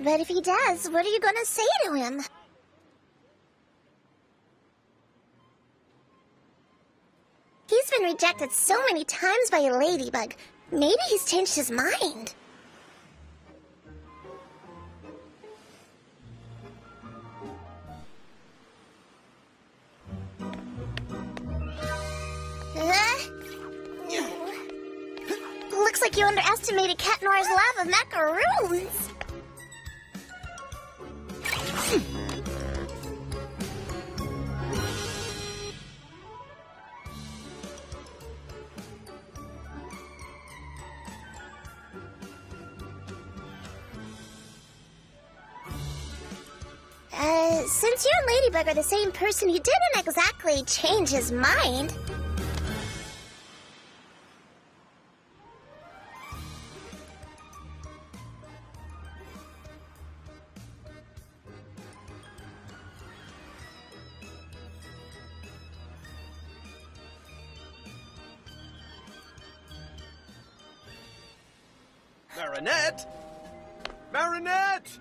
But if he does, what are you gonna say to him? He's been rejected so many times by a ladybug. Maybe he's changed his mind. Uh, Looks like you underestimated Cat Noir's love of macaroons. Uh, since you and Ladybug are the same person, he didn't exactly change his mind. Marinette! Marinette!